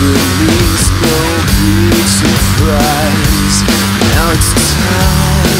believes no beauty prize. Now it's time.